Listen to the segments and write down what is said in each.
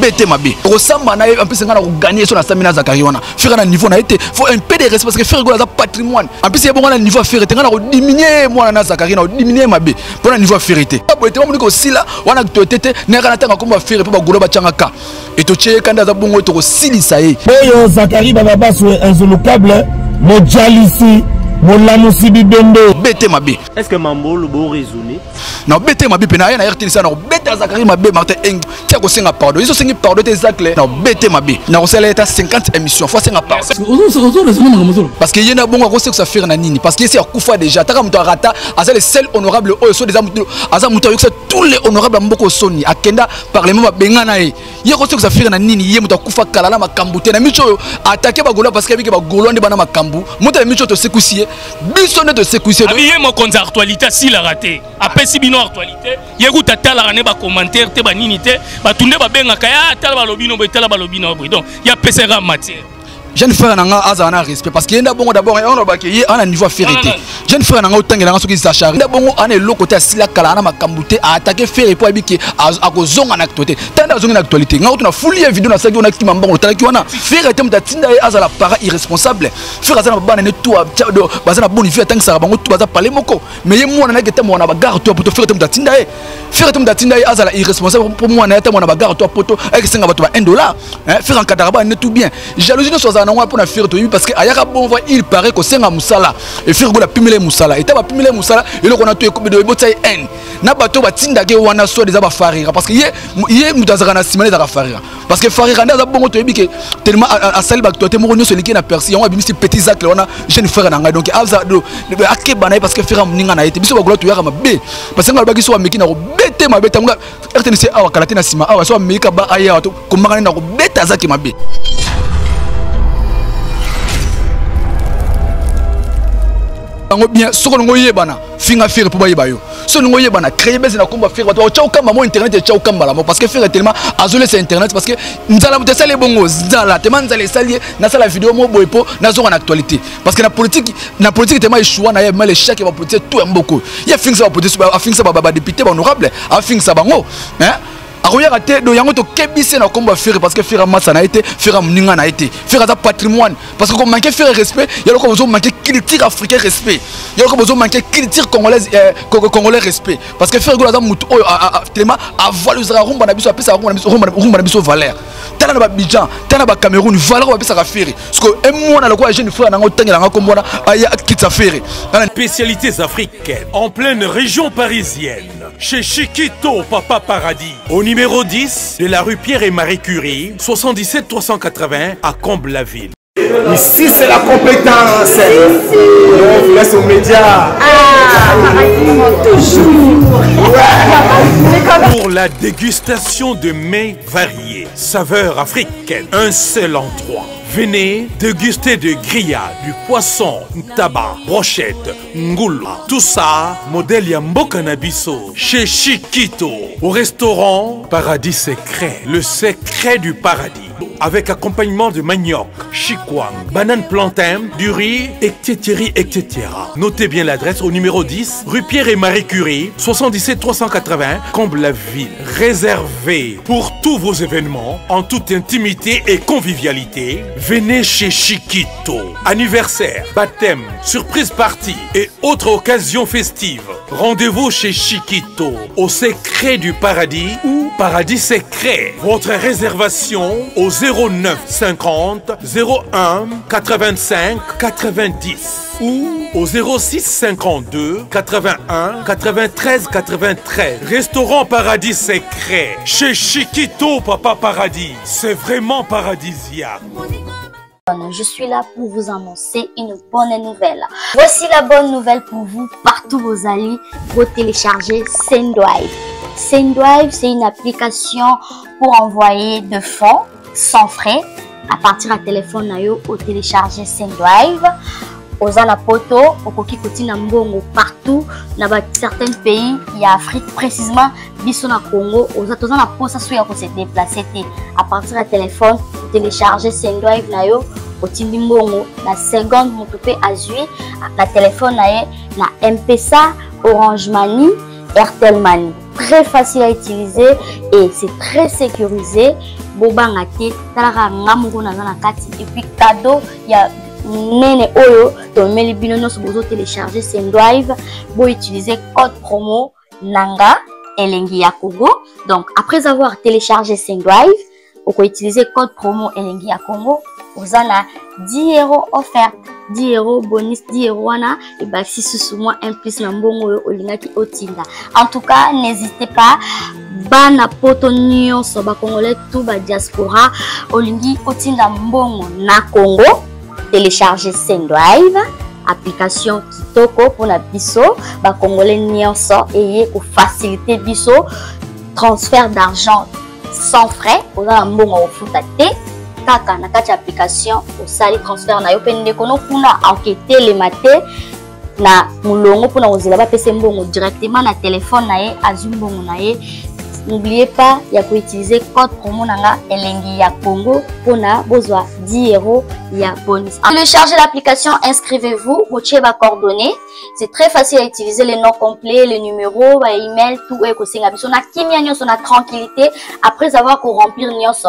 bete mabe okosamba na ye ampesi ngai na koganye so nasambi na zakari wana. Fere na niveau na ye te. Faut un peu de respect parce que fere gola aza patrimoine. Ampesi ye bongo na niveau ya fere te ngai na kodiminue mwana na zakari na kodiminue mabe mpo na niveau ya fere te boye te bamoni kosila wana tote te nayaka na ntango akomba fere mpo bagolo batyangaka etotie ye kandi aza bongo tokosilisa ye oyo zakari bababasu inzulukable mojalisi molamusi bibembe bete mabe est ce que mambolo boraisonne na obete mabe mpe na ye na rtnc na kobeta zakari mabe martin eng tia kosenga pardon ye sosengi pardon te exacle na obete mabe na kosala ye ta 50 émission fo asenga pardon parce que ye na bongo akosekisa faire na nini parce que ye se akufa déjà ataka moto arata aza le seul honorable oyo so déjà aza moto ayokisa tous les honorable ya mboka osoni akenda parlement babenga na ye ye akosekisa faire na nini ye moto akufa kala na makambo te na miso oyo atake bagolo parce que abiki bagolo nde bana makambo moto ya miso oyo tosekusi ye biso nde tosekusi ye abi ye mokonzi ya actualité asilaka te apesi bino actualité. Ye kuta atalaka ne bacommentaire te banini te. Bato nde babengaka ye atala balobi no boye tala balobi no boye donc ye apesaka matière jeune frère na nga azala na respect parce que ye nda bongo d'abord on olobaki ye ana niveau fere te jeune frère na nga otangelanga soki zachari nda bongo ana eloko te asila kala ana makambo te aatake fere po ayebiki akozonga na actualité. Tande azongi na actualité nga otuna fuli ye video nasalaki wana kima mbango otalaki wana fere te moto atinda ye azala para irresponsable. Fere aza na babana ne tu baza na boni vie atangisaka bango tu baza pale moko. Mais ye mwana naki etamboka na bagare to ya poto fere te moto atinda ye fere te moto atinda ye azala irresponsable mpo mwana ye atamboka na bagare to ya poto ayekisenga bato ba 1 dollar. Fere enkadaka bana ne tout bien. Jalousie nyonso azala nango mpona fere toyebi parce que ayaka bon va il paraît kosenga mosala. Efere gola apimela ye mosala. Eta bapimela ye mosala eloko wana to ebotisa ye haine. Na bato batindaka ye wana so eza bafarira parce que ye ye moto azalaka na nsima nde ezalaka farira. Parce que farira nde aza bongo toyebi ke tellement asali te moko nyonso eleki na persi. Yango abimisi petit zacle wana jeune frère na ngai. Donc akeba na ye parce que fere moninga na ye te. Biso bagola toyaka mabe. Parce que ngai alobaki so bameki na kobete mabe. Tango rtnc awa kala te na nsima awa. So bameki ka ba aye awa komaka nde na kobeta azaki mabe yango bien soki olingo oyebana finga fere mpo bayeba yo. So olingo oyebana créer bese na komba fere bato bakotya okamba mo internet etya okambala mo parce que fere telema azolesa internet parce que nzala moto esali ebongo nzala tema nzala esali ye nasala video mo boye mpo nazonga na actualité. Parce que na politique na politique tema eshua na ye ma l'échec ya bapoliticien to ya mboka ye afingisa bapoliticien afingisa badepute bahonorable afingisa bango akoyaka te do yango tokebisi na nkombo ya fere parce que fere amasa na ye te fere amoninga na ye te fere patrimoine. Parce que komanke fere respect yaloko bozomanke culture africain respect. Yaloko bozomanke culture congolaise congolais respect. Parce que fere golo aza motu oyo telema avaloisaka rumba na biso apesaka rumba na biso valeur tala na babidjan tala na bacameroun valeur oyo bapesaka fere parceque emwana lokola jeune frère nango otangelanga nkombo wana aya akitisa fere Spécialités africaines en pleine région parisienne, chez Chiquito Papa Paradis, au numéro 10 de la rue Pierre et Marie Curie, 77 380 à Comble-la-Ville. Ici, c'est la compétence. On vous laisse aux médias. Pour la dégustation de mets variés, saveurs africaines, un seul endroit. Venez déguster de grillades, du poisson, tabac, brochette, ngoula. Tout ça, modèle Yambo Canabiso, chez Chiquito, au restaurant Paradis Secret, le secret du paradis. Avec accompagnement de manioc, chikwang, banane plantain, du riz, etc., etc. Notez bien l'adresse au numéro 10, rue Pierre et Marie Curie, 77 380, Comble-la-Ville. Réservé pour tous vos événements, en toute intimité et convivialité, venez chez Chiquito. Anniversaire, baptême, surprise party et autres occasions festives. Rendez-vous chez Chiquito, au secret du paradis ou paradis secret. Votre réservation au 09 50 01 85 90 ou au 06 52 81 93 93. Restaurant Paradis Secret. Chez Chiquito Papa Paradis. C'est vraiment paradisiaque. Je suis là pour vous annoncer une bonne nouvelle. Voici la bonne nouvelle pour vous, partout vous allez, vous télécharger Sendrive. Sendrive, c'est une application pour envoyer de fonds sans frais à partir du téléphone au télécharger Sendrive. Oza na poto okoki kotina mbongo partout na ba certains pays ya afrique précisement biso na congo oza toza na mposa so ya kose déplace te à partir ya téléphone télécharge sendrive na yo otindi mbongo na seconde moto mpe azwi na telefone na ye na orange mani Airtel Money. Très facile à utiliser et c'est très sécurisé. Bobanga te talaka ngamoko naza na kati et puis cadeau ya nene oyo tomeli bino nyonso bozo télécharger Sendrive bo utiliser code promo nanga elengi ya. Donc après avoir téléchargé Sendrive, vous pouvez utiliser code promo elengi ya Congo. Vous en a 10 euros offert 10 euros bonus 10 euros wana ebakisi susu mwa un plus na mbongo oyo olingaki otinda en tout cas n'hésitez pas bana poto nyonso bakongolais tu badiaspora olingi otinda mbongo na congo télécharge sendrive application kitoko mpona biso bakongolais nyonso eye kofacilite biso transfert d'argent sans frais oza na mbongo kofuta te kaka na kati ya application osali transfert na yo mpe ndeko no kuna aketelema te na molongo mpona kozela bapesa mbongo directement na telefone na ye azwi mbongo na ye n'oubliez pas ya koutiliser code promo nanga elengi ya congo mpona bozwa 10 euros ya bonus. Téléchargez l'application inscrivez-vous botie bacoordonnées c'est très facile à utiliser les noms complets les numéros baemail tout ekosenga biso. Na kimia nyonso na tranquillité après avoir koremplir nyonso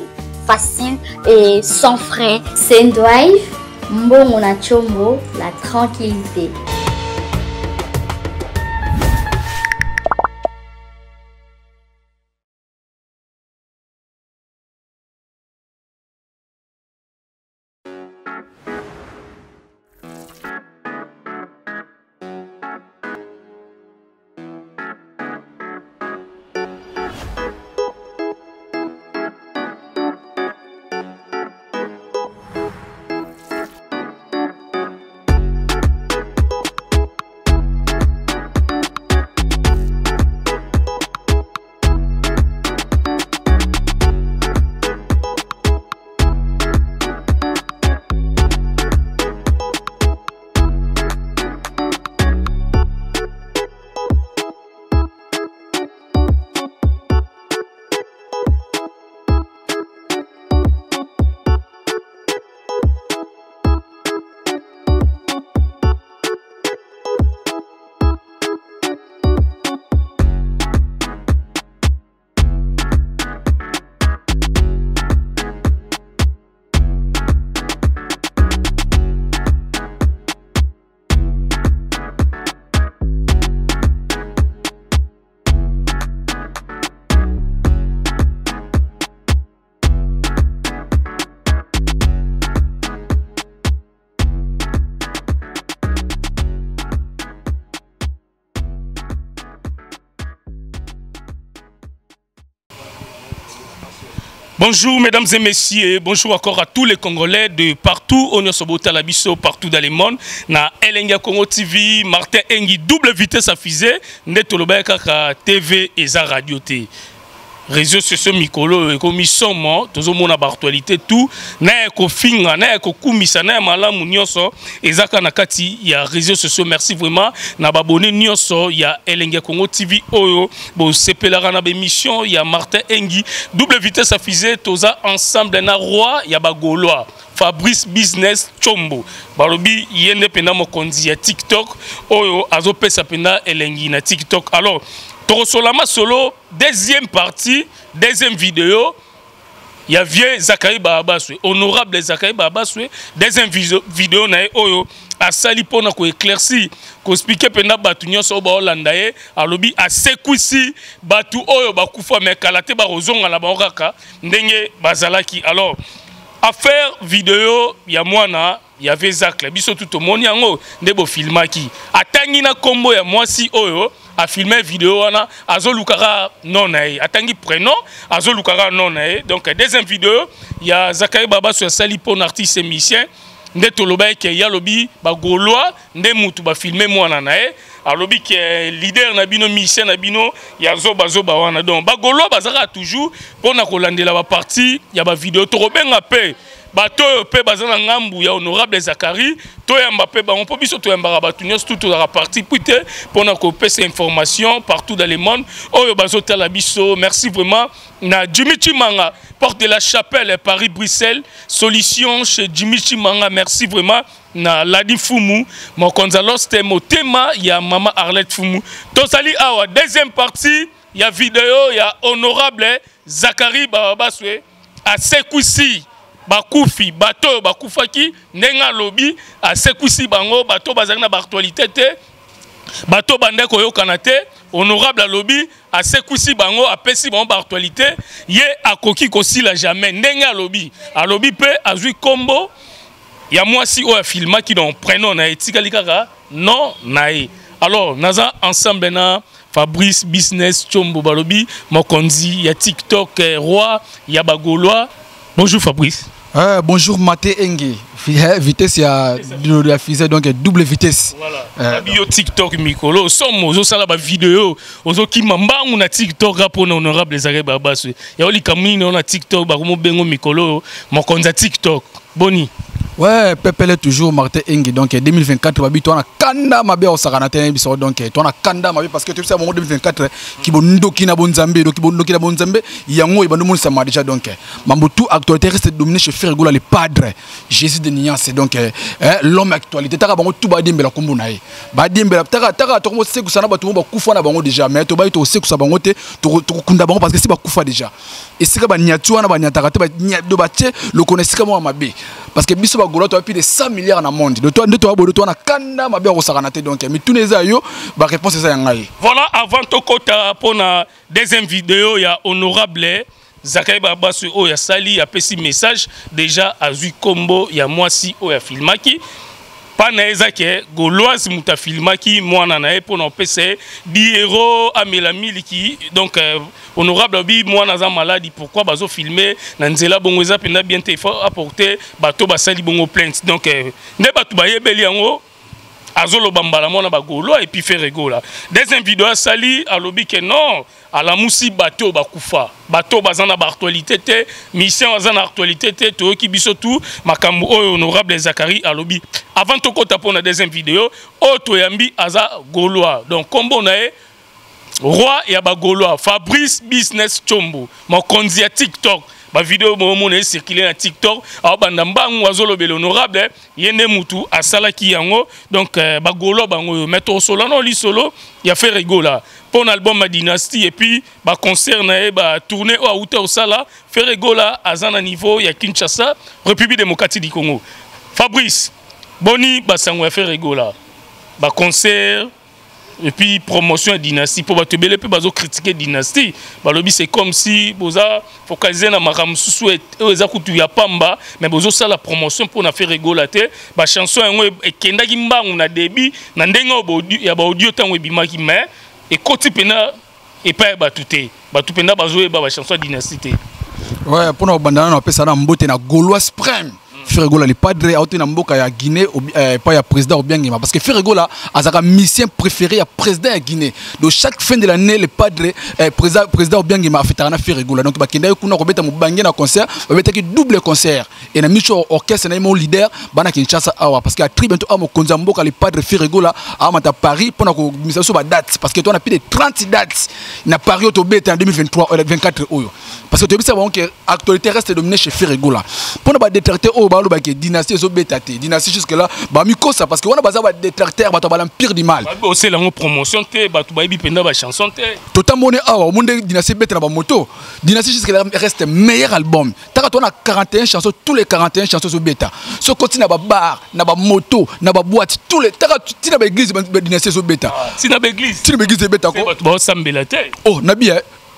facile et sans frais sendrive mbongo la tranquillité Bonjour mesdames et messieurs, bonjour encore à tous les Congolais de partout, on est sur Labiso, partout dans le monde. Na Elenga Congo TV, Martin Engi, double vitesse à fusée, Netolobaya Kaka TV et za radio T. réseaux sociaux mikolo ekomi somo tozomona baaktualité tout na ya kofinga na ya kokumisa na ya malamu nyonso ezaka na kati ya réseaux sociaux merci vraiment. Na babone nyonso ya elenge congo tv oyo. Bosepelaka na bémission ya martin engi. Double vitesse afise toza ensemble na roi ya bagaulois fabrice business chombo. Balobi ye nde mokonzi ya tiktok. Oyo azopesa mpenza elengi na tiktok. Alors deuxième partie deuxième vidéo. Ya vieux zakari baabaswe honorable zakari baabaswe deuxième vidéo na oyo. Asali mpona koéclaircir koexplike mpenza bato nyonso oyo baolanda ye alobi bato oyo bakufa me kala te bakozonga na bango kaka ndenge bazalaki. Alors affaire video ya mwana ya vezacle biso tu tomoni yango nde bofilmaki atangi na nkombo ya mwasi oyo afilme video wana azolukaka non na ye atangi prénom azolukaka non na ye donc deuxième vidéo ya zakari babaso asali mpona artiste émicien nde tolobaki ke ye alobi bagaulois nde mutu bafilme mwana na ye alobi ke leader na bino mission na bino ya zobazoba wana. Donc bagaulois bazalaka toujours mpona kolandela baparti ya bavideo tokobenga mpe bato oyo mpe baza ngambu ya honorable zakari toyamba mpe bango. Mpo biso toyambaka bato nyonso tu tozalaka parti pui te mpona kopesa information partout dans le monde. Oyo bazotala biso merci vraiment. Na jimmy chimanga porte de la chapelle paris bruxelles solution chez jimmy chimanga merci vraiment. Na ladi fumu mokonzi aloste motema ya mama arlette fumu. Tozali awa. Deuxième partie ya video ya honorable zakari bababaswe. Asekwisi bakufi bato oyo bakufaki ndenge alobi asekwisi bango bato bazali na bato bande koyokana te honorable alobi asekwisi bango apesi bango baaktualité ye akoki kosila jamais. Ndenge alobi alobi mpe azwi nkombo ya mwasi oyo afilmaki donc prénom na ye etikali non na ye. Alors naza ensemble na fabrice business chombo balobi mokonzi ya tiktok eh, roi ya bagaulois. Bonjour fabrice Euh, bonjour Maté Engi. Vitesse ya la fusée donc double vitesse. Voilà. Euh, Nabi yo TikTok mikolo somo ozosala ba vidéo ozokima mbangu na TikTok mpona honorable ezalaki babaswe ya olika mwini na TikTok bakomobengo mikolo mokonzi ya TikTok boni Ouais, Pepele toujours Martin Engi. Donc 2024 babi toi na kanda mabe au sakana te biso donc toi na kanda mabe parce que sais mon 2024 qui bon ndoki na bonzambe donc bon ndoki na bonzambe yango ibando mon sama déjà donc mambo tout actualité reste dominé chez Frère Gola le padre Jésus de Niance donc eh, l'homme actualité. Taka bango tout ba dimbela kombo na ye. Ba dimbela taka taka to mo seku sana ba to ba kufa na bango déjà. Mais to ba to seku sa bango te bango parce que c'est ba kufa déjà. Et c'est que ba nyatu wana ba nyataka te ba nyado ba tie le connaissika mo mabe. Parce que bagolo to plus de 100 milliards na monde. De toi de toi na kanda mabe ko sakana te donc mais tout les ayo ba réponse ngai voilà avant tokota mpona deuxième vidéo honorable zakari babaso oyo asali apesi message déjà azwi nkombo ya mwasi oyo afilmaki pana eza ke gauloise moto afilmaki mwana na ye mpona opesa ye diero amela miliki. Donc euh, honorable abi mwana aza maladi pourquoi bazofilme na nzela? Bongo eza mpenza bien te faut apporter bato basali bongo plainte. Donc euh, nde bato bayebeli yango azoloba mbala mwana bagaulois epuis fe regola deuxième video asali alobi ke non alamusi bato oyo bakufa. Bato oyo baza te mission aza na actualité te toyoki biso makambo oyo honorable zakari alobi avant tokɔta mpo na deuxième video oyo toyambi aza gaulois. Donc nkombo na roi ya bagaulois fabrice business chombo mokonzi ya tiktok bavideo bomona ecircule na tiktok. Aobanda mbangu azolobela honorable ye nde mutu asalaki yango. Donc euh, bagaulois bango oyo mais tosola no lisolo ya fe regola mpo na album ya dynastie epuis baconcert na ye batourne oyo auta osala fe na niveau ya kinshasa république démocratique du congo. Fabrice boni basango ya fe regola baconcert et puis promotion ya dynastie mpo bato ebele mpe bazocritique dynastie. Balobi c'est comme si boza kutu ya pamba mais bozosala promotion mpo na fe regola te bachanson yango ekendaki mbangu na début na ndenge ya baaudio ntango ebimaki mais ekoti mpena epai ya bato te bato mpena bazoyeba bachanson ya dynastie. Mpona na bapesa na mbote na gauloise prime Ferregola le padre auti na mboka ya Guinée euh, pas ya président Obiangema parce que Ferregola azaka mission préféré ya président ya Guinée. Donc chaque fin de l'année le padre euh, président président Obiangema afetaka na Ferregola donc bakenda kuna ko beta mubange na concert babeta ki double concert. Et na micho orchestre na mon leader bana Kinshasa awa. Parce que a tri bientôt amo konza mboka le padre Ferregola amata Paris pona ko misa so ba date parce que toi on a plus de 30 dates. Na Paris au beta en 2023 24 oyo. Parce que tu sais que actualité reste dominée chez Ferregola pona ba détracter o balobaki dynastie ezobeta te. Dynastie jusque là bamikosa parce que wana baza badétracteur bato bala mpire du mal. Osala yango promotion te bato bayebi mpenza bachanson te. Totamoni awa omonde dynastie ebeta na bamoto dynastie jusque là reste meilleur album. Taka to na 41 chansons tous les 41 chansons ezobeta. So koti na babar na bamoto na baboite tous les taka tina baéglise dynastie ezobeta. Tina baéglise tina baéglise ebeta ko bato baosambela te. Oh nabi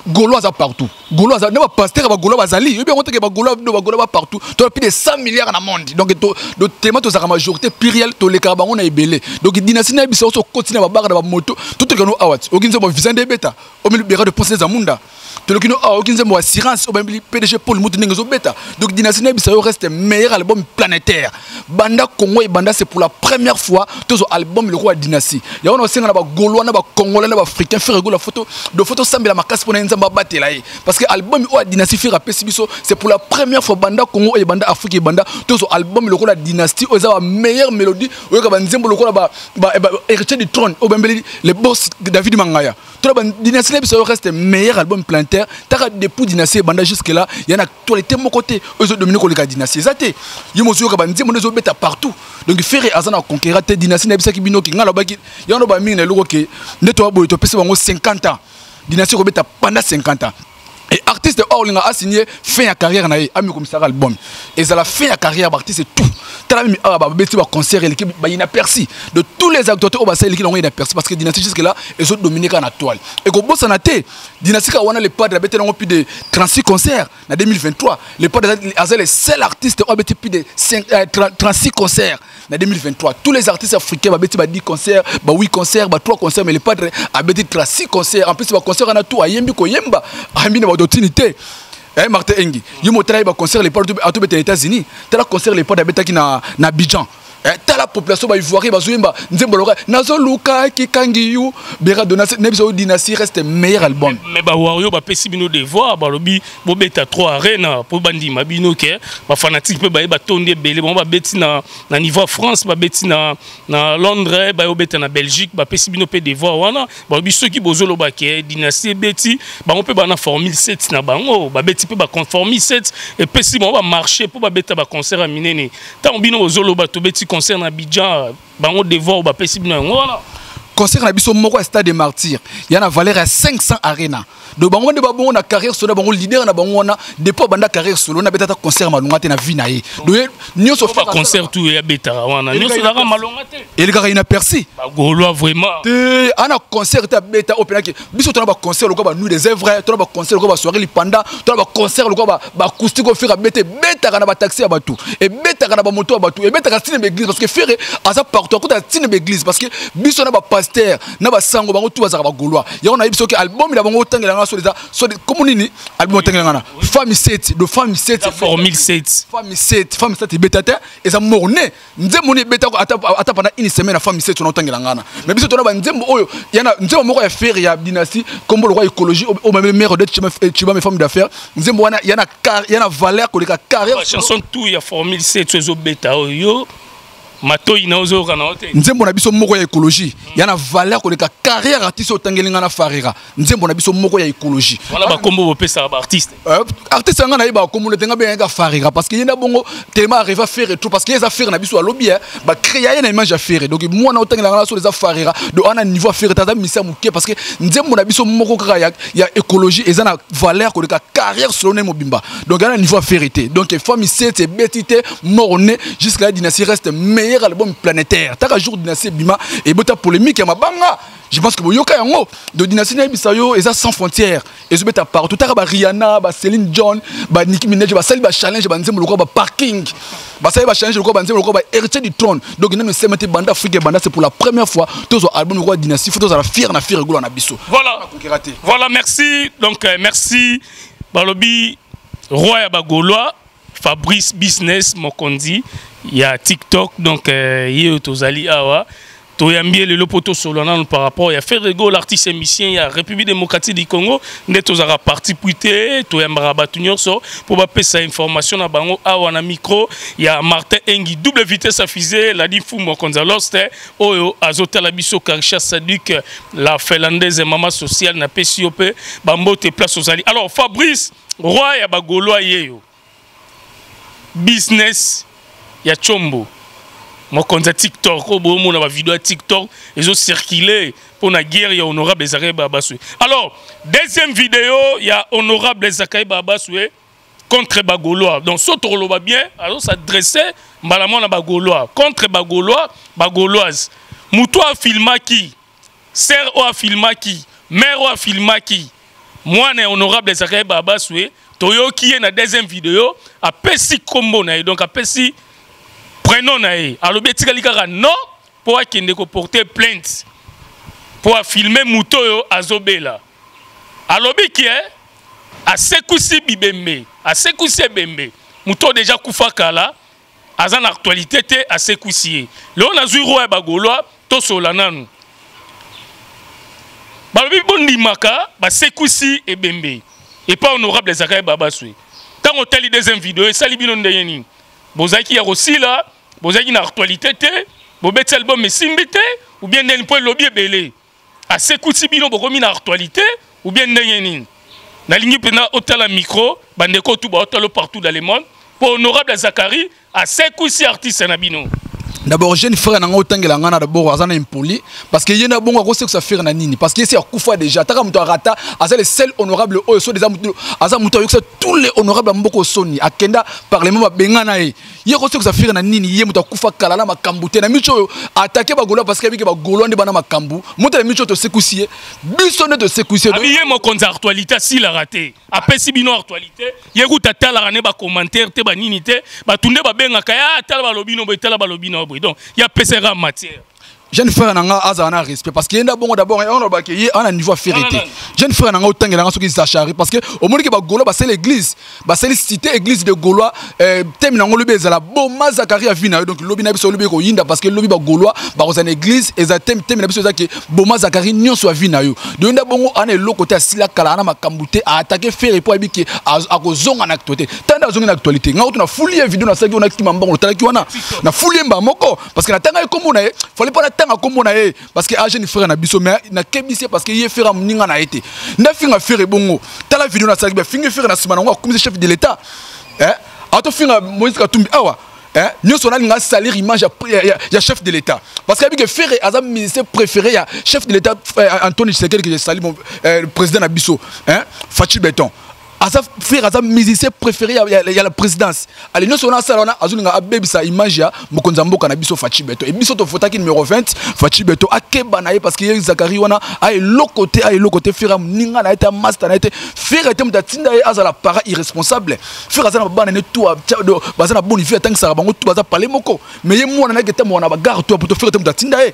gaulois aza partout. Gaulois aza na bapaster ya bagaulois bazali. Oyebi yango teke bagaulois no bagaulois ba partout. To plus de 100 milliards na monde. Donc tellement tozalaka majorité pluriel tolekaka bango na ebele. Donc dynastie na biso so koti na babaka na bamoto totoleka no awa. Oki nzembo visa nde ebeta omeli beka de pense eza munda toloki no awa oki nzembo assurance. Obayembeli pdg paul mutu ndenge ezobeta donc dynastie na reste meilleur album planétaire. Banda congo ebanda c'est pour la première fois tozwa album lokola dynastie. Yango na osenga na bagaulois na bacongolais na baafricain faire egola foto de foto osambela makasi mpona parce que album oyo dynastie faire apesi c'est pour la première fois banda congo oyo ebanda afrique ebanda. Tozwa album lokola dynastie oyo eza bameilleure mélodie oyoka banzembo héritier du trône oyo bambeli le boss david mangaya. Tona badynastie na biso oyo reste meilleur album plantaire taka depuis dynastie ebanda jusque là ya na actualité moko te oyo ezodomine koleka dynastie. Eza te ye mosu oyoka banzembo nde ezobeta partout. Donc fere aza na conquéra te dynastie nayebisaki bino ke ngai alobaki yango no bamingi na eloko ke nde toya boye topesi bango 50 ans dynastie ekobeta pendant 50 ans. Et artiste olinga asigné fin ya carrière na ye amikomisaka album. Ezala fin ya carrière baartiste tout. Tala mimi awa babeti baconcert eleki bayinaperci de tous les acteurs oyo basala eleki nango inaperci parce que dynastie jusque là ezodomine kaka na toile ekobosana te dynastie kaka wana le padre abeti nango plus de 36 concerts na 2023 le padre aza le seul artiste oyo abeti plus de 5, euh, 36 concerts na 2023 tous les artistes africains babeti ba 10 concerts ba 8 concerts ba 3 concerts mais le padre abeti 36 concerts. En plus baconcert wana tout ayembi koyemba. Ayembi na badotini te. Eh, martin engi ye mo tala ye baconcert lepad atobeta na états-unis. Tala concert lepad abetaki na, na abidjan Eh, tala population baivoirie bazoyemba nzembo loka nazoluka kikangi yu bera donasi na biso dynastie reste meilleur album. Me bawario bapesi bino devoir balobi bobeta 3 arena mpo bandima bino ke bafanatike mpe baye batondi ebele bango babeti na, na niveau france babeti na, na londres bayobeta na belgique bapesi bino mpe devoir wana balobi soki bozoloba ke dynastie ebeti bango mpe bana formule 7 na bango babeti mpe baformule 7 epesi bango bamarché mpo babeta baconcert ya minene. Ntango bino bozoloba tobeti concert na Abidjan bango devoir bapesi bino yango wana concert na biso moko ya stade de martyr ya na valeur ya 500 arena. Donc bango nde babongo na carrière solo bango leader na bango wana depuis banda carrière solo na beta ta concert malonga te na vie na ye donc nyonso ba concert tout ya beta wana nyonso la malonga te et le gars il n'a percé. Ba gaulois vraiment. Te ana concert ta beta opena ke biso tona ba concert lokola ba nuit des œuvres tona ba concert lokola ba soirée lipanda tona ba concert lokola ba ba acoustique au faire beta beta kana ba taxi ya batu et beta kana ba moto ya batu et beta ka tine église parce que faire asa partout ko ta tine église parce que biso na ba pasteur na basango bango tu bazaka bagaulois yango nayebi soki album na bango otangelanga so eza so komo nini album otangelanga na femme 7 de femme 7 formule 7 femme 7 femme 7 ebeta te eza morne nzembo ni ebeta ata pendant une semaine na femme 7 tona otangelanga na mais biso tona banzembo oyo yana nzembo moko ya faire ya dynastie kombo lokwa écologie o meme mère de chibame femme d'affaires nzembo wana yana valeur koleka carrière. Chanson tout ya formule 7 ezobeta oyo matoi na ozoyoka na te nzembo na biso moko ya écologie ya na valeur koleka carrière artiste otangeli nga na farira nzembo na biso moko ya écologie wana bakombo bopesaka baartiste artiste. Yanga na ye bakombo nde nga bengaka farira parce que ye na bongo tellement arrive à faire tout parce que ye eza faire na biso alobi bacréa ye na image ya faire. Donc mwana otangelanga na solo eza farira donc ana niveau ya faire misa moke parce que nzembo na biso moko kaka ya, ya écologie eza na valeur koleka carrière solo na mobimba. Donc ya na niveau ya faire te. Donc femme sete ebeti te jusqu'à la dynastie reste meilleur meilleur album planétaire. Taka jour dynastie bima ebota polémique ya mabanga. Je pense que boyoka yango de dynastie nayebisa yo eza sans frontière ezobeta partout. Taka bariana bacéline john baniki minage basali bachallenge banzembo lokola baparking basali bachallenge lokola banzembo lokola bahéritier du trône. Donc nano esema te banda afrique ebanda c'est pour la première fois tozwa album lokola dynastie fo tozala fier na fier egola na biso voilà. Voilà merci. Donc euh, merci balobi roi ya bagaulois fabrice business mokonzi ya tiktok donc euh, ye oyo tozali awa. Toyambi ye lelo mpo tosolola nano par rapport ya ferego l'artiste émicien ya république démocratique du congo nde tozalaka parti pui te toyambaka bato nyonso mpo bapesa information na bango awa na micro ya martin engi double vitesse afise ladi fu mokonzi aloste oyo azotala biso karisha sadik la finlandaise mama sociale napesi yo mpe bambote place ozali alors fabrice roi ya bagaulois yeyo business ya chombo. Mokonzi ya tiktok oyo boomona bavideo ya tiktok ezocircule mpo na guerre ya honorable ezakaye babasue alors deuxième vidéo ya honorable ezakaye babasue contre bagaulois donc so tokoloba bien azosadresse mbala mwana bagaulois contre bagaulois bagauloise motu afilmaki ser oyo afilmaki mare oyo afilmaki mwana honorable zakaye babaswe toyoki ye na deuxième vidéo apesi kombo na ye. Donc apesi prénom na ye. Alobi etikali kaka non mpo akende koporte plainte mpo afilme moto oyo azobela. Alobi ke asekusi bibembe asekusi ebembe. Moto oyo deja kufa kala aza na actualité te asekusi ye. Lelo nazwi roi ya bagolwa tosola nanu. Balobi bondimaka basekusi ebembe epa honorable ezalaka ye babaswe. Ntango otali deuxième vidéo esali bino ndenge nini bozalaki ya kosila bozalaki na actualité album ou bien ndenge mpo elobi ebele bokomi na actualité ou bien ndenge nini nalingi mpena otala micro bandeko tu baotala partout dans le monde. Honorable zakari artiste na bino d'abord jeune frère otangela nga na impoli. Parce que ye na bongo akosekisa frère nini? Parce que ye si akufa déjà. Arata aza le seul honorable oyo so déjà aza moto tous les ya mboka osoni. Parlement babenga na nini? Ye moto akufa kala na na miso oyo atake bagoloa parce que abiki bagoloa nde bana makambo moto na miso oyo tosekusi ye. Biso nde tosekusi ye. Ye mokonzi actualité asilaka te. Apesi bino actualité. Ne te banini donc ye apesaka matière jeune frère nanga azala na respect. Parce que ye nda bongo d'abord on obaki ye ana niveau affaire te jeune frère nanga otangelanga soki zachari parce que omoniki bagaulois basali église basali cité église de gaulois. Teme nango lobi ezala boma zakari ya vi na yo donc lobi na biso lobi koyinda parce que lobi bagaulois bakozala na église eza teme na biso eza ke boma zakari nyonso ya vi na yo. Donc nda bongo ana eloko te asila kala ana makambo te aatake fere mpo ayebi ke akozonga na actualité. Tanda azongi na actualité. Nga kutu nafuli ye video nasalaki wana kima mbango lotalaki wana. Nafuli ye mbaa moko. Parce que natanga ye kombo na ye fali mpo natanga kombo na ye parce que agene frère na biso mais nakebisi ye parce que ye frère moninga na ye te. Ndafinga frère ebongo tala video nasalaki bafingi frère na nsima nango akomisi chef de l'état. Atofinga moïse katumbi awa. Nyonso nalinga salir image ya chef de l'état. Parce que abike frère aza ministre préféré ya chef de l'état antoine tshisekedi ke sali président na biso. Faci beton aza frère aza musicien préféré ya, la présidence. Ale nyonso wana image ya. Na biso faci beto. E biso tofotaki numéro 20 faci beto akeba na ye parce que ye zakari wana aeloko te aeloko te frère moninga na ye te amaster na ye te frère te moto atinda ye azala para irresponsable. Frère aza na babana ne tu baza na boni vie atangisaka bango tu baza pale moko. Mais ye mwana nake te mwana bagare ye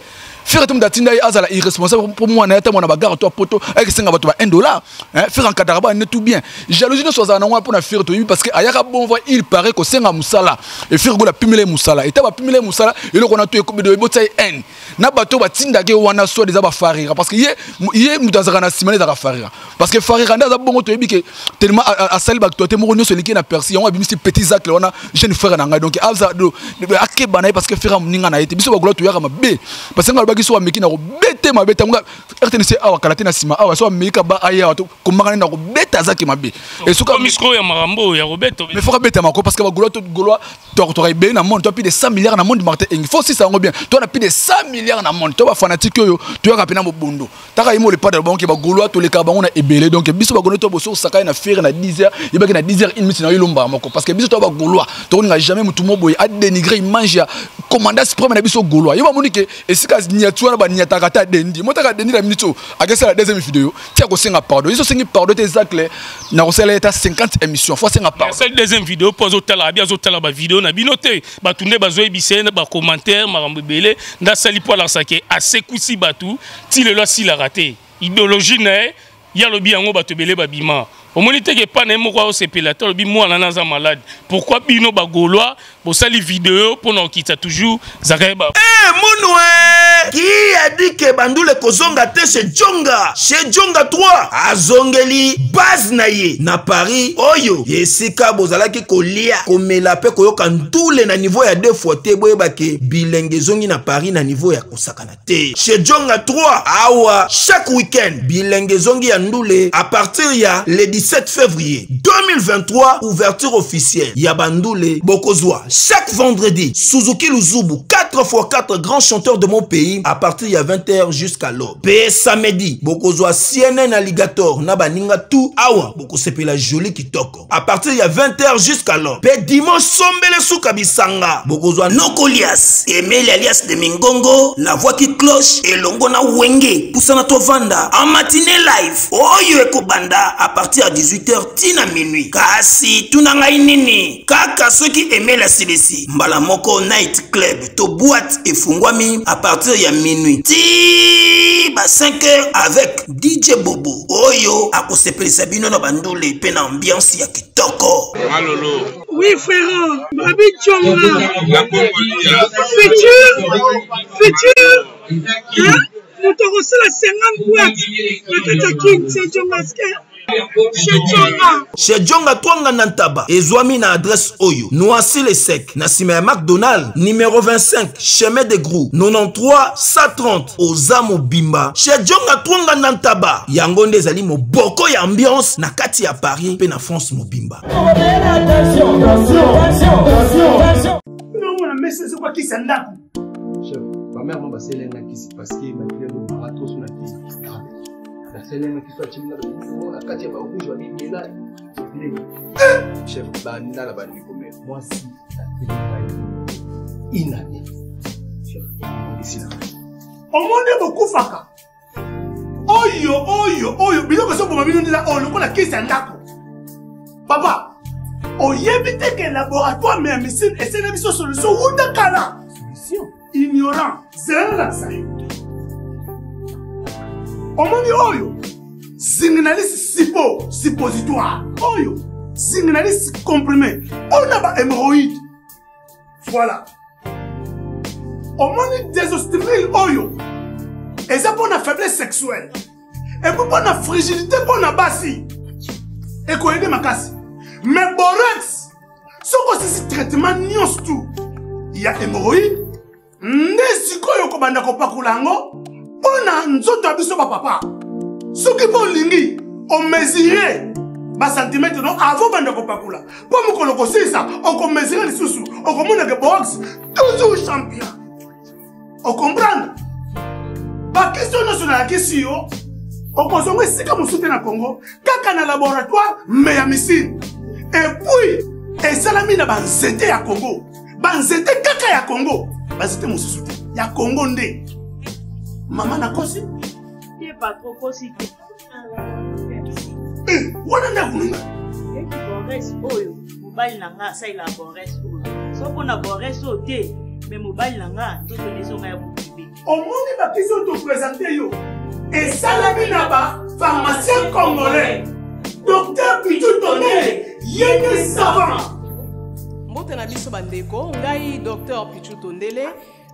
frère te moto atinda ye azala irresponsable mpo mwana ye te mwana bagare to poto ayekisenga bato ba 1 dollar. Frère ankadaka bana ne tout bien. Jalousie nyonso azala nango wana mpona toyebi parce que ayaka bonva il paraît kosenga mosala e frère gola apimela ye mosala eta bapimela ye mosala eloko wana to ekobedo ebotisa ye haine na bato oyo batindaka ye wana so eza bafarira parce que ye ye moto azalaka na nsima nde ezalaka farira. Parce que farira nde aza bongo toyebi ke tellement asali bato te moko nyonso eleki na persi yango abimisi petit zacle wana jeune frère na ngai donc akeba na ye parce que frère moninga na ye te biso bagola toyaka mabe parce que nga alobaki so ameki na kobete mabe ntango rtnc awa kala te na nsima awa so ameki ba aye awa komaka nde na kobeta azaki mabe mais faut kabeta mako parce que bagolois to golois to to ebele na monde to plus de 100 milliards na monde martin engi. Faut si ça ngo bien. To na plus de 100 milliards na monde to ba fanatique oyo to yaka pena mobondo taka imo le pas de bon ke bagolois to le ka bango na ebele donc biso bagolois to na faire na 10 heures yebaki na 10 heures une minute na yolomba moko. Parce que biso to bagolois to nga jamais mutu moboye a dénigrer image ya. Commandant suprême na biso golois yeba moni ke esika niatu wana ba niataka ta dendi. Motaka dendi na minute akesa la deuxième vidéo tia ko senga pardon. Iso sengi pardon te zacle na ko sala eta 50 émissions fois senga pardon. Sala deuxième vidéo po abi ba vidéo na bino te. Bato nde bazoyebisa ye ba commentaire makambo ebele ndasali mpo alasake asekusi bato ti lelo asilaka te idéologie na ye ye alobi yango bato babima omoni teke epa na ye moko aosepela te alobi mwana na aza malade. Pourquoi bino bagaulois bosali video mpona kokita toujours zakayeba hey, munue ki adi ke bandule kozonga te chez jonga chez jonga 3 azongeli base na ye na paris oyo. Esika bozalaki kolia komela mpe koyoka ntule na niveau ya deux fois te boyebake bilenge ezongi na paris na niveau ya kosakana te chez jonga 3 awa chaque week-end bilenge ezongi ya ndule à partir ya le 17 février 2023 ouverture officielle. Ya bandule bokozwa. Chaque vendredi suzuki luzubu 4 4 x 4 grands chanteurs de mon pays à partir ya 20h jusqu'à l'aube. Pe samedi bokozwa cnn alligator na baninga tu awa bokosepela joli kitoko à partir ya 20h jusqu'à l'aube. Pe dimanche sombele suka bisanga. Bokozwa nokolias emeli alias de mingongo. La voix qui cloche. Elongo na wenge. Pusana tovanda. En matinée live. Oyo ekobanda. À partir 18h tina minuit. Kasi tuna ngai nini? Kaka soki emeli asilisi. Mbala moko night club to boîte efungwami à partir ya minuit. Ti ba 5 heures avec dj bobo. Oyo akosepelisa bino na bandule mpe na ambiance ya kitoko. Malolo. Oui, frère, Babi Tchonga, futur, futur, hein? Moto akosala 50 boîte na kati ya kin se Tchonga ske chez Tchonga. chez jonga twanga na ntaba ezwami na adresse oyo. Noisi le sec na nsima ya macdonald numero 25 chemin de grou 93 130 oza mobimba. Chez jonga twanga na ntaba yango nde ezali moboko ya ambiance na kati ya paris mpe na france mobimba. Mesa ezokwakisa ndako bamare mo baselengakisi parceke malgré lobara to so na te grave baselengakisi atimina baimo na kati ya barouge babibela chef bandala bandeko me mwasi inae omoni bokufaka oyo oyo oyo. Biloko ezoboma bino ndela oyo lokola kisi ya ndako papa oyebi teke laboratoire me ya misine esene biso solution. Wuta kala solution. Ignorant. Zelelakisa yo omoni oyo zinginalisi sipo suppositoire oyo zinginalisi comprimé oyo na bahemoroïde voilà. Omoni désostimile oyo eza mpo na faiblesse sexuelle. Epo mpo na frigidité mpo na basi. Ekoyede makasi. Mais borex soki osisi traitement nyonso tu ya hémoroïde nde sikoyo okobanda kopakola yango mpo na nzoto ya biso bapapa soki mpo olingi omesure basantimetre no avant banda kopakola mpo mokolo kosilisa okomesure lisusu okomonake box. Toujours champion. Okomprendre? Bakestio nyonso nayakisi yo okozonga esika mosusu te na congo. Kaka na laboratoire me ya misine. Epuis esalami na banzete ya congo. Banzete kaka ya congo banzete mosusu te ya congo nde. Mama nakosi te Eh, wana nde bores oyo mobali na nga asalela bores oyo so mpona bores oyo te me mobali na nga nzoto nezonga ya bokibe omoni bakisi oyo topresente yo. Esalami na bapharmacien congolais. Docteur pitu tonele ye nde savant mbote na biso bandeko ngai dr pichu tondele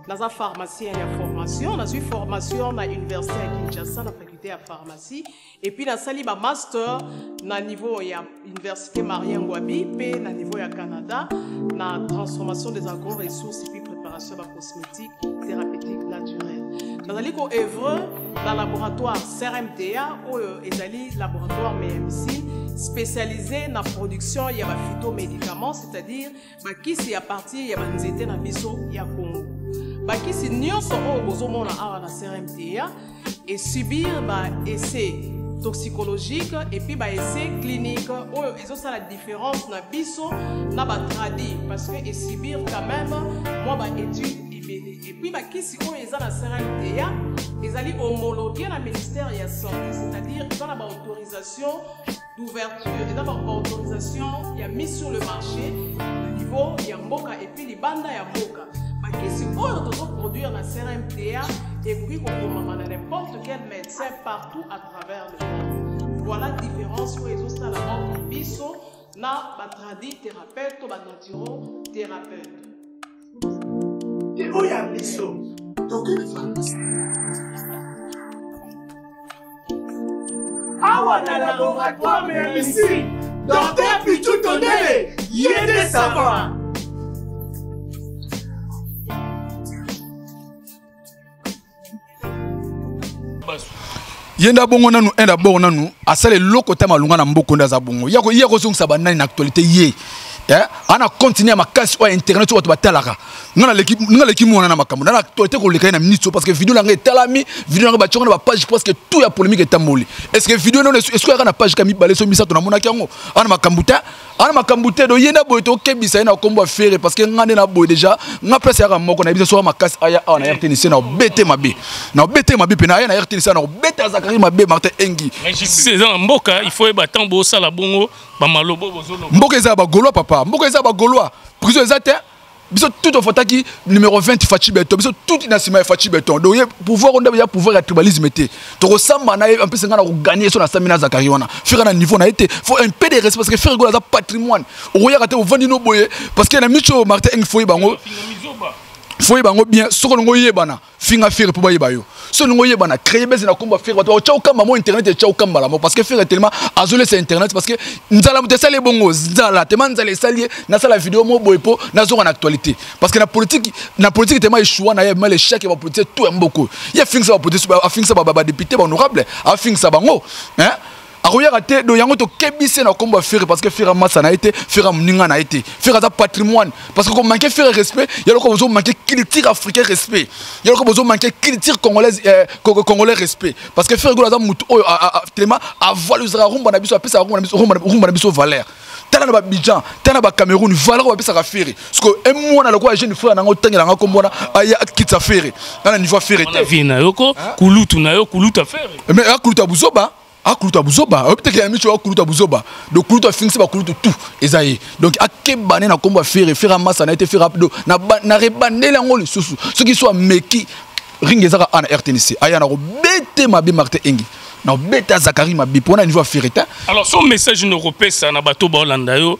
naza pharmacien ya formation nazwi formation na université ya kinshasa na faculté ya pharmacie. Epuis nasali bamaster na niveau ya université marien ngwabi mpe na niveau ya canada na transformation des agro ressources epuis préparation ya bacosmétique thérapeutique naturelle nazali koevre na laboratoire crmta oyo ezali laboratoire mmc spécialisé na production ya baphytomédicament c'est-à-dire bakisi ya partir ya banzete na biso ya congo bakisi nyonso oyo bozomona awa na crmta esubir baessai toxicologique epuis baessai clinique. Oyo ezosala différence na biso na batradi parce que esubir quand même mwa baétude ebele epuis bakisi oyo eza na crmta ezali homologué na ministère ya santé c'est-à-dire eza na baautorisation d'ouverture eza baautorisation ya mise sur le marché na niveau ya mboka epuis libanda ya mboka. Bakisi oyo tozoproduire na crmta ekoki kokomama na n'importe quel médecin partout à travers le monde. Voilà différence oyo ezosala entre biso na batradi thérapeute to banaturo thérapeute te oyo ya biso pharmacie? Awa na laboratoire ya misiri docteur pichu tondele ye nde savant ye nde abongo nanu ende abongo nanu asala eloko te malunga na mboka nde aza bongo. Ye kozongisa banani na actualité ye ana continue ya makasi oyo internet oyo bato batalaka nga naleki mona na makambo nana tote koleka ye na minute parce que video nanga etalami video nanga bationga na bapage presque tout ya polémique etamboli est ce que video nono eskoyaka na page ka mibale so misato namonaki yango ana makambo te ana makambo te do ye na boye tokebisa ye na kombo ya fere parce que nga nde na boye déjà nga place yaka moko na yebisa soka makasi aya awa na rtnc na obete mabe na obete mabe mpe na aya na rtnc na obeta zakari mabe martin engi. Eza na mboka il faut yeba ntango bosala bongo bamalobo bozoloba mboka eza ya bagaulois papa mboka eza bagaulois prison eza te. Biso tout numéro 20 faci beton biso tout na nsima faci beton donc pouvoir o nde ya pouvoir ya tribalisme te. Tokosamba na ye ampesi ngai na koganye so nasambi na zakari wana. Fere na niveau na ye te. Faut un peu de respect parce que fere golo aza patrimoine. Okoyaka te ovandi no boye. Parce que na miso martin bango foyi bango bien soki olingo oyebana finga fere mpo bayeba yo. So olingo oyebana créer bese na komba fere bato bakotya okamba mo internet etya okambala mo. Parce que fere tellement azolesa internet parce que nzala moto esali ebongo nzala tema nzala esali ye nasala video mo boye mpo nazoka na actualité. Parce que na politique na politique tema eshua na ye ma l'échec ya bapoliticien tout ya mboko. Ye afingisa afingisa badepute bahonorable afingisa bango hein akoyaka te do yango na nkombo ya fere parce que fere amasa na ye te fere amoninga na ye te. Fere aza patrimoine. Parce que komanke fere respect yaloko bozomanke culture africain respect. Yaloko bozomanke culture congolaise eh, congolais respect. Parce que fere golo aza motu oyo telema avalusaka rumba na biso apesaka rumba na biso valeur. Tala na babidjan tala na bacameroun valeur bapesaka fere parceke emwana lokola jeune frère nanga otangelanga nkombona aya akitisa fere na niveau ya fere te. kulutu na yo kuluta fere mais akuluta buzoba akuluta buzoba. Oyebi teke ya miso akuluta buzoba. Donc kuluta afingisi bakulutu tu eza ye. Donc akebane na nkombo ya fere. Fere amasa na ye te fere do na rebandeli yango lisusu. Soki so ameki ringi ezaka a na rtnc aya na kobete mabe martin engi. Na kobeta zakari mabe. Mpona niveau ya fere te alors so message nakopesa na bato baolanda yo.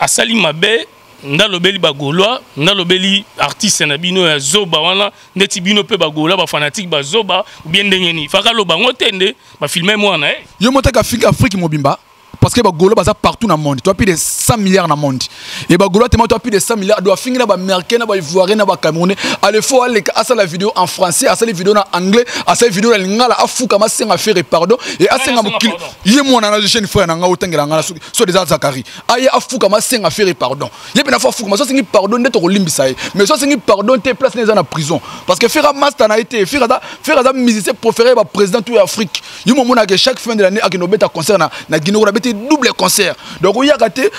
Asali mabe ndalobeli bagaulois ndalobeli artiste na bino ya zoba wana ndeti bino mpe bagaulois bafanatike bazoba ubien ndenge nini faka aloba yango te nde bafilme mwana ye yo motaka afrika afrique mobimba parce que bagaulois baza partout na monde. Toa plus de 100 milliards na monde. E bagaulois tema toa plus de 100 milliards do afingi na baaméricain na baivoirien na bacamerounais ale fo aleka asala video en français asali video na anglais asali video na lingala afukama asenga faire pardon. E asenga mokili. ye mwana na jeune frère na ngai otangela ngai so déjà zakari aye afukama asenga faire pardon. Ye mpe na fo afukama so asengi pardon nde tokolimbisa ye mais so asengi pardon te place eza na prison. Parce que fera master na ye te fere aza musicien préféré baprésident tout ya afrique. Ye momonaka chaque fin de l'année akende obeta concert na guinée double concert. Donc oyaka te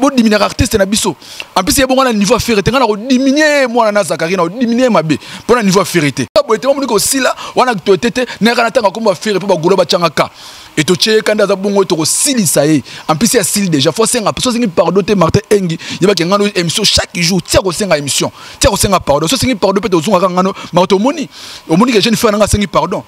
bodiminuaka artiste na biso. En plus ye bongo na niveau ya fere te ngai na kodiminue mwana na zakari na kodiminue mabe. Mpo na niveau ya fere te boye te kosila wana toete te nayaka na ntango akomba fere mpo bagolo batyangaka e totie ye kanda aza bongo tokosilisa ye. En plus ye asili déjà. Fo asenga so asengi pardon te martin engi. Yebaki ngano émission chaque jour. Tia kosenga émission. Tia kosenga pardon so asengi pardon mpe tozongaka ngano. Maka tomoni omoni ke jeune pardon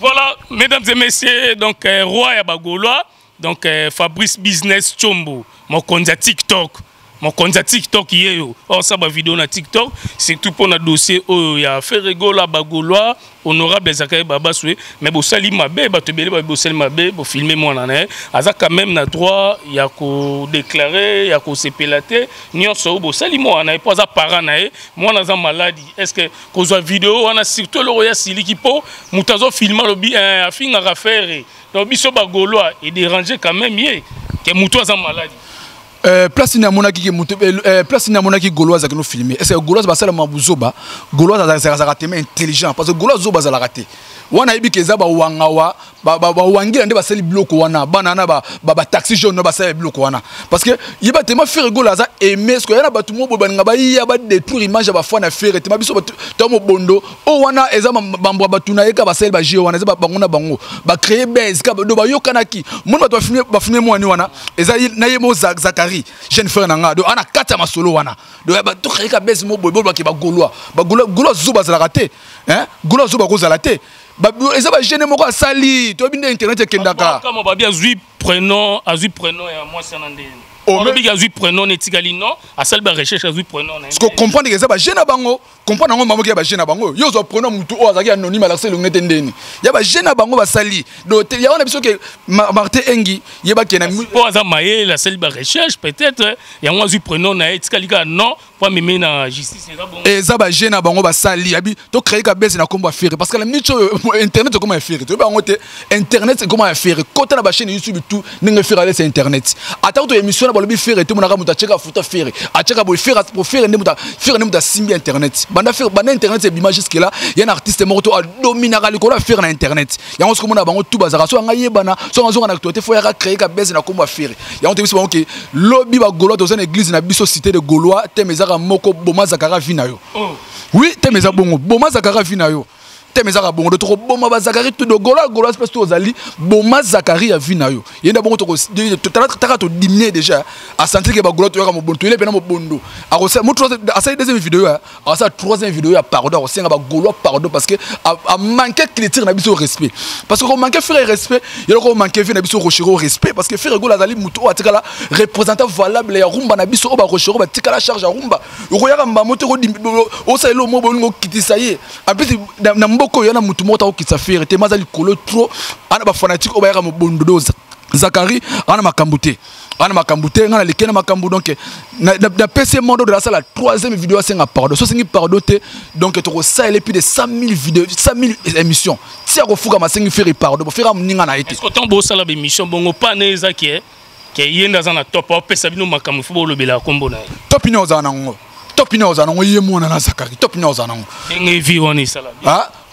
voilà mesdames et messieurs donc euh, roi ya bagaulois donc euh, fabrice business chombo mokonzi ya tiktok mokonzi ya tiktok ye oyo osala bavideo na tiktok surtout mpona dossier oyo ya. Feregola bagaulois honorable ezalaka ye babasue mais bosali mabe bato ebele babi bosali mabe bofilme mwana na ye aza quand même na droit ya kodeklare ya kosepela te nyonso oyo bosali mwana na ye mpo aza parent na ye mwana aza maladi. Est ce que kozwa video wana surtout ya siliki mpo moto azofilme alobi afingaka fere donc biso edérange quand même ye ke moto aza maladi place ni amonaki ke moto euh, place ni amonaki gaulois azalaki no filme est ce que gaulois basalama buzoba gaulois azalaka tellement intelligent parce que gaulois zoba azalaka te wana ayebi ke eza bawangawa bawangila nde basali biloko wana. Bana na bataxi jaune no basala biloko wana. Parce que yeba tema fere golo aza aime ceque ya na bato mo boye baninga baya badétruire image ya bafana ya fere tema biso to mobondo. Oyo wana eza bambo ya bato na ye ka basali bagie wana eza bango na bango. Bacreye base do bayokanaki moni bato bafilme mwani wana eza na ye mo zakari jeune frère na nga do ana kati ya masolo wana. Do tokayeka base mo boye bolobaki bagaulois bagaulois zuba azalaka te gaulois zuba kozala te eza bagene moko asali toyebi nde internet ekendaka. Babi azwi prénom azwi prénom ya mwasi wana nde olobi azwi prenom na etikali non? Asali barecherche azwi prenom comprendre eza bagene na bango comprendre yango mamoki ya na bango. Yo ozwa prenom motu oyo azalaki anonyme alakisa elongi nete ndeni. Ya bagene na bango basali ya wana biso ke Ma- martin engi yebaki na mpo aza mayele asali barecherche peut-être yango azwi prenom na ye etikali kaka non mpo amemi na justice eza na bango basali abi tocreye kabese na nkombo ya fere parce que na miniti oyo internet ekoma ya fere toyebi yango te internet ekoma ya fere kota na bachaine youtube tu ndenge fere alesa internet. Atako to émission na balobi fere te monaka moto atiaka futa fere atiaka boye fere nde moto asimbi internet banda fere banda internet ebima jusque là ya na artiste moko to adominaka likolo ya fere na internet. Yango soki omona bango tu bazalaka so anga yebana so anga zonga na actualité fo yaka créer kabese na nkombo ya fere yango te biso bango ke lobi bagaulois toza na église na biso cité de gaulois teme ezaka moko boma zakara vi na yo oui teme eza bongo boma zakara vi teme ezaka bongo do tokoboma bazakari to dogolo golo espèce to ozali boma zakari ya vi na yo ye nde bongo taka todimine déjà asentir ke bagolo toyaka mobondo toyele mpena mobondo asali deuxième vidéo ya akosala troisième vidéo ya pardon akosenga bagolo pardon parce que amanke critique na biso respect parce que komanke frère respect yeloko komanke vi na biso rochero respect parce que frère golo azali motu oyo atikala représentant valable ya rumba na biso oyo barochero batikala charge ya rumba okoyaka mbamo te osalela omo bolingo okitisa ye ampesi na mboka oyo yana motu moko takokitisa fere te maza likolo tro ana bafanatike oyo bayaka mobondo do zakari ana makambo te ana makambo te ngai naleki na makambo donc napesi mondo de asala troisième vidéo asenga pardon so asengi pardon te donc tokosalela plus de 100 000 vidéo 100 000 émissions. Ti akofukama asengi fere pardon bofere moninga na ye te ntango bosala baémission bongo pane eza ke ye nde aza na top aopesa bino makambo fo bolobela nkombo na ye. Top ne ozala nango. Top ne ozala nango ye mwana na zakari top ne ozala nango. Ndenge vi wana esala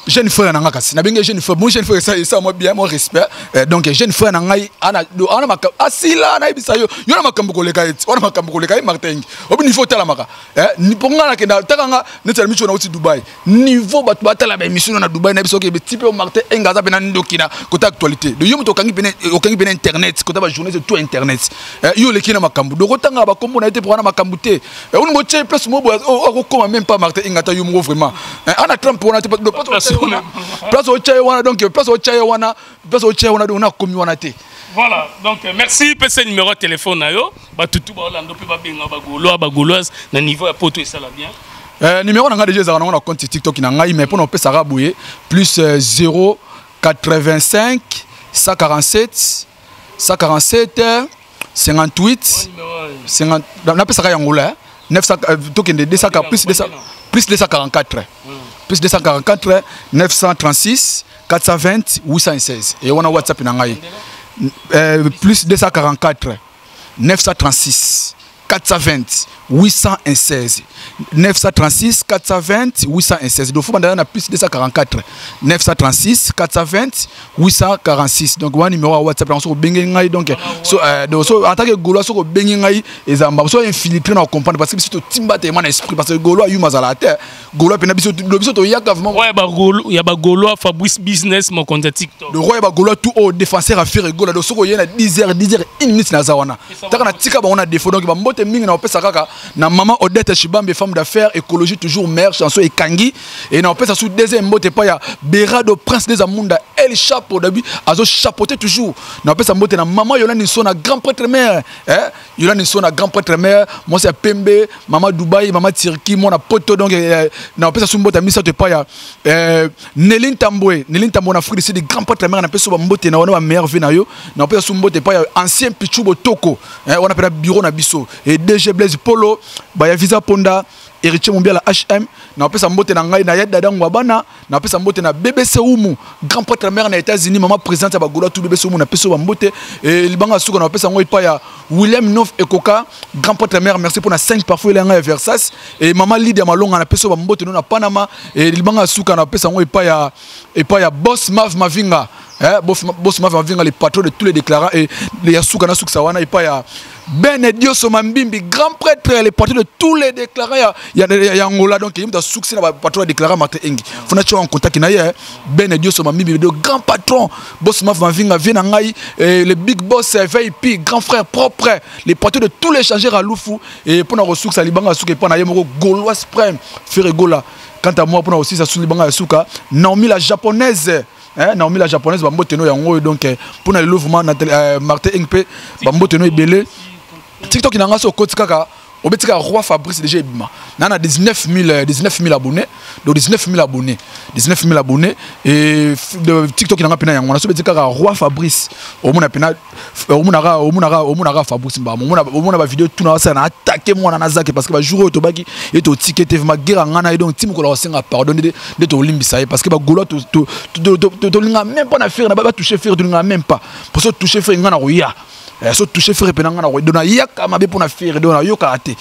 jeune frère na nga kasi nabenge jeune frère. Mo jeune frère esa esa mo bien mo respect. Eh, donc jeune frère na ngai ana ana makambo asila nayebisa yo. Yo na makambo koleka ye wana makambo koleka martin. Obi niveau otalamaka eh, mpo nga nakenda taka nga neti na miso nauti dubai niveau bato batala baémission na dubai nayebi soki ti mpe martin enga aza mpena ndoki na kota actualité. Donc yo moto okangi pene internet kota bajournaliste tout internet. Eh, yo oleki na makambo donc otangaka bakombo na ye te mpo wana makambo te. Eh, olingo otie place mo boye akokoma même pas martin enga ata yo moko vraiment. Eh, ana trump wana te place ye wana donc place otya ye wana place otya ye wana donc wana te voilà donc merci pesa numéro telefone na yo batutu baolanda mpe babenga bagaulois bagauloise na niveau ya poto esala bien. Euh, numéro na ngai déjà ezalaka nango na compte tiktok na ngai mais mpo na opesaka boye plus euh, 0 85 147 147 58 50 napesaka yango la 900 tokende 200 plus 200 plus 244 plus 244 936 420 816 et wana whatsapp na ngai euh, plus 244 936 420 816 936 420 816 donc faut bandana na plus 244 936 420 846 donc wana numéro ya whatsapp yango soko obengi ngai donc so euh, donc so en tant que gaulois soko obengi ngai eza mbaba so infiltré na comprendre parce que biso totimba te na esprit parce que gaulois yuma azala te gaulois mpena biso biso toyaka vraiment bagolo ya bagaulois fabrice business mokonzi ya tiktok. Le roi ya bagaulois tout oyo défenseur affaire egola donc soko oye na 10 heures 10 heures 1 minute naza wana taka na tika bango na défaut donc bambote mingi na opesa kaka na mama odette shibambe femme d'affaires écologie toujours mère chanson ekangi et na opesa su deuxième mbote epai ya berado prince des amunda el chapeau dabi azo chapeauté toujours. Na opesa mbote na mama yolandi so na grand prêtre mère eh? yolandi so na grand prêtre mère. Mwasi ya pembe mama dubai mama turki mwana poto donc na opesa su mbote ya misato epai ya nelin tambwe nelin tambwe na du sud grand prêtre mère na peso bambote na wana bameilleur vie na na opesa su mbote epai ya ancien pichu botoko eh, wana mpena bureau na biso et dg blaise polo baya visa ponda héritier monbiala hm napesa mbote na ngai na ya dada ngwa bana napesa mbote na bbc umu grand prêtre mare na états-unis mama présidente ya bagolo tu bbc umu napesa bambote e libanga suka napesa yango epai ya william nof ekoka grand prêtre mare merci mpona 5 parfois ele yangai ya versas e mama lidia malonga napesa bambote no na panama. E libanga suka napesa yango epai ya epai ya boss mav mavinga eh, boss mav mavinga le patron de tous les déclarants et ya suka na sukisa wana epai ya. Grand prêtre le patron de tous les déclarants ya, ya, ya, ya angola donc ye mutu asuksi na patron ya déclarant martin engi. Fona tia en contact na ye ben dioso mambimbi le grand patron. Boss maf mavinga vie na ngai eh, le big boss vip grand frère propre le patron de tous les changeurs à lufu et mpona kosukisa libanga suka epa na ye gaulois gola quant à moi naomi la japonaise eh, naomi la japonaise bambote no yango oyo donc mpona lelo vraiment euh, martin eng mpe bambote no ebele. Tiktok na nga so okoti kaka obeti kaka roi fabrice déjà ebima na na 19 000 19 000 abonnés donc 19 000 abonnés 19 000 abonnés et de tiktok na nga mpena yango wana so obeti kaka roi fabrice omona mpena omonaka omonaka omonaka fabrice mbama omona omona bavideo tuna basala na atake mwana na zake parce que bajour oyo tobaki ye totike te vraimen guerre nga na ye donc ti mokolo akosenga pardon nde nde tolimbisa ye parce que bagaulois to- to- to- to- to- tolinga même pas na fere na batouche fere tolinga même pas po so touche fere nga na koya Eh, so touche frère pena nga na donc nayaka mabe na donc nayokaka te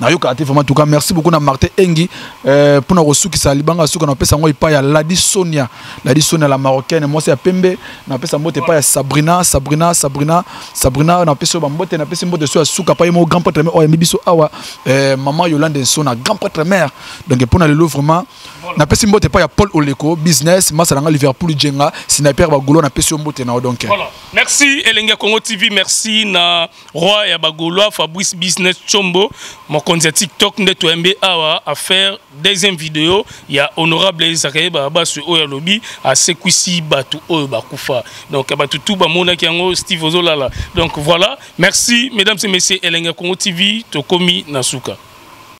nayokaka te vraiment en tout cas merci beaucoup na martin engi eh, mpo na kosukisa libanga suka epai ya ladi sonia. Ladi sonia la marocaine. Mwasi ya pembe. Napesa mbote epai ya sabrina sabrina sabrina sabrina. Oyo bambote napesi mbote pa grand prêtre mare oyo ayambi biso awa. Eh, mama yolande nsona grand prêtre mare donc mpo na lelo vraiment epai ya paul oleko business masa na liverpool jenga sniper na. Merci Elenga Congo TV, na roi ya bagolois Fabrice Business Chombo, mon compte TikTok nde to MB awa à faire deuxième vidéo ya honorable Zakaye Baba sur Oya Lobby à Sekwisi Batu Oyo Bakufa. Donc batu tout ba mona kiango Steve Ozolala. Donc voilà, merci mesdames et messieurs Elenga Congo TV, Tokomi Nasuka.